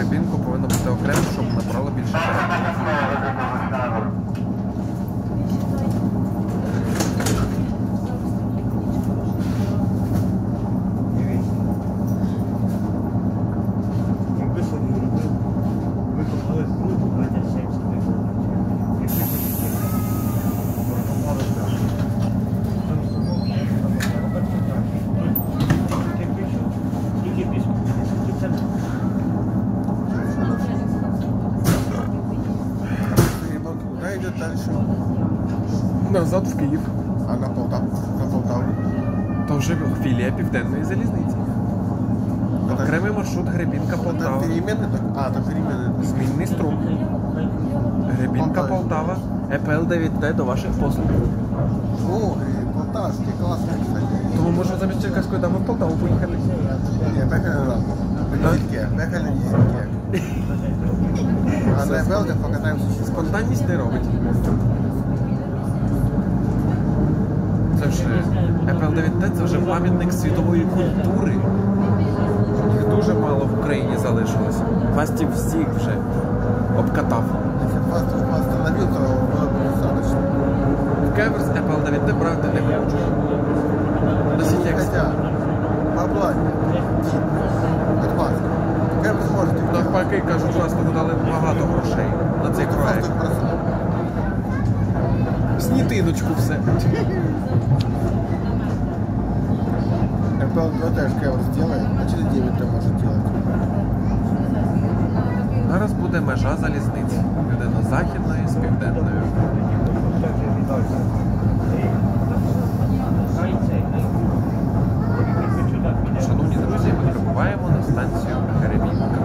Гребінку повинно бути окремо, щоб набрало більше переглядів. Ребенок куда идет дальше? Назад в Київ. А на Полтаву? На Полтаву. То вже філія Південної залізниці. Это- Окремий маршрут Гребінка Это Полтава. перемены? так? А, это перемены. Змінний струм. Гребінка Полтава. ЕПЛ 9Т до ваших послуг. О, и Полтавский, классно, кстати. Тому можна замість Черкаської дами в Полтаву поїхати. Не, поехали назад. На десятке, поехали на десятке. А на Белгах покатаемся с Спонтанність не робить. Це вже ЕПЛ 9Т це вже пам'ятник світової культури. Їх дуже мало в Україні залишилось. Фастів всіх вже обкатав. Если бы вас вас остановил, то было бы достаточно. В Кеверс ЕПЛ 9Т брати не хочу. Носіть як Хотя, бабла нет. От вас. Как вы сможете? навпаки кажуть, вас тут дали багато грошей на цей проект. Снітиночку все. РПЛ 2 тоже Кевр сделает, а через 9 то может делать. Зараз буде межа залізниці південно-західної з південною. Шановні друзі, ми прибуваємо на станцію Гребінка.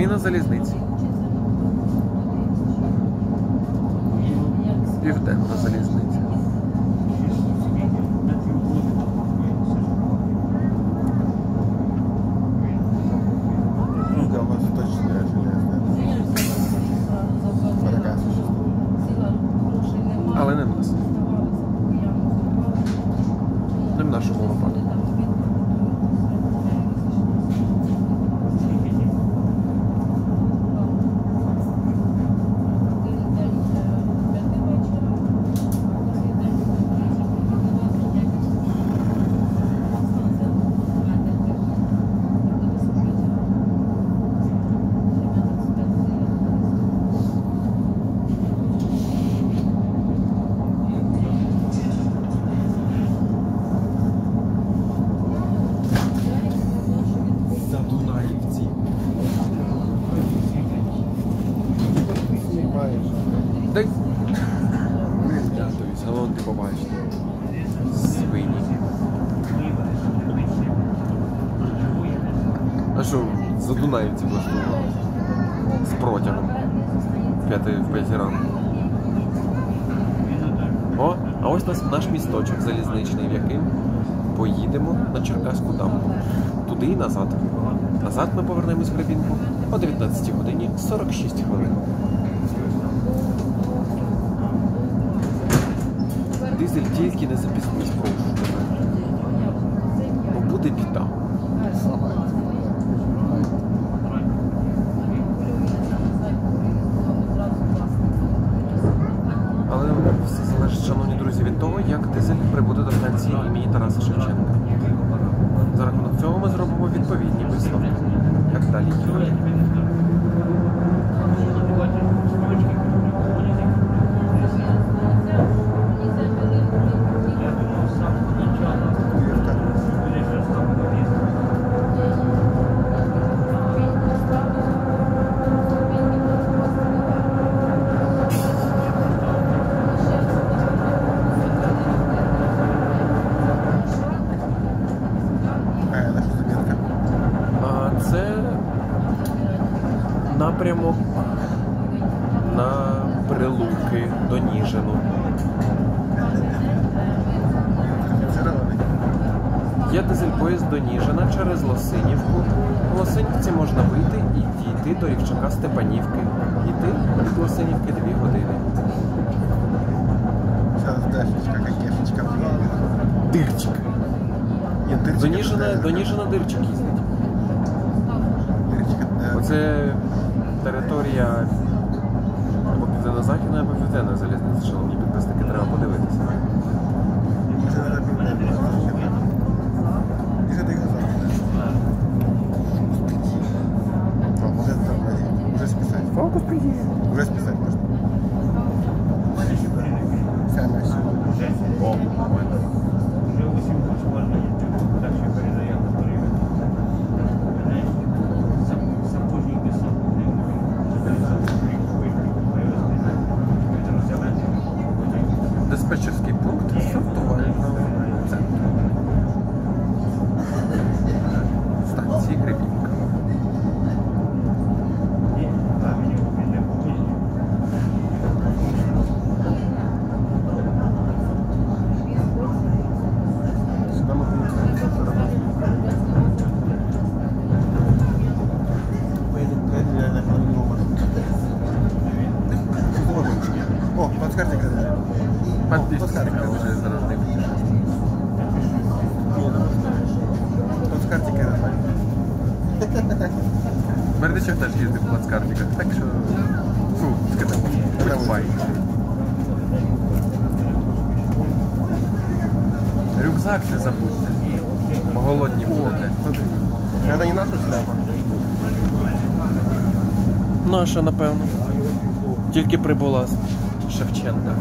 Зміна залізниці. Південна залізниця. Существует. Але не в нас. Не в нашому випадку. Задунаївці влаштували? З протягом. В п'яті ранку. О, а ось нас наш місточок залізничний, в яким поїдемо на Черкаську дамбу. Туди і назад. Назад ми повернемось в Гребінку о 19 годині 46 хвилин. Дизель тільки не запізнись, прошу тебе. Бо буде біда. Але все залежить, шановні друзі, від того, як дизель прибуде до станції імені Тараса Шевченка. За рахунок цього ми зробимо відповідні висновки. Як далі. напрямок на Прилуки до Ніжину. Фіксирований. Є дизель-поїзд до Ніжина через Лосинівку. В Лосинівці можна вийти і дійти до Рівчака Степанівки. Йти від Лосинівки 2 години. Сейчас Дашечка, кокешечка приедет. Дирчик. Нет, дырчик. До это Ніжина, да. до Ніжина Дирчик їздить. Дырчик, это да. Оце територія або південно-західна, або південна залізниця. Шановні підписники, треба подивитися. Фокус приїде. Вже Ниже Подписчика вже зрадив. Подскажите, когда. Бердичев теж їздив в плацкартиках, так що фу, скажи, будь бай. Рюкзак не забудьте. Голодні будете. Это не наша шляпа. Наша, напевно. Тільки прибула Шевченка.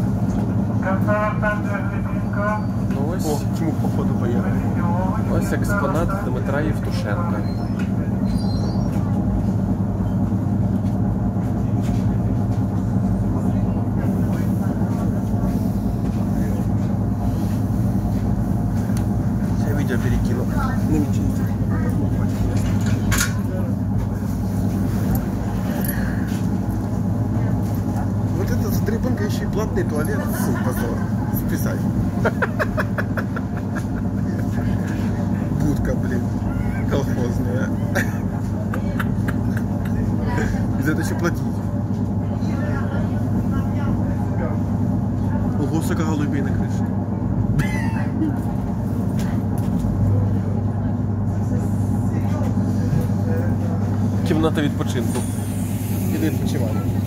Ну О, ось, чему походу поїхали. ось експонат Дмитра Євтушенка. стрипанка еще и платный туалет. Фу, позор. Списать. Будка, блин. Колхозная. И за это еще платить. Ого, сколько голубей на крыше. Кімната відпочинку. Іди відпочивати.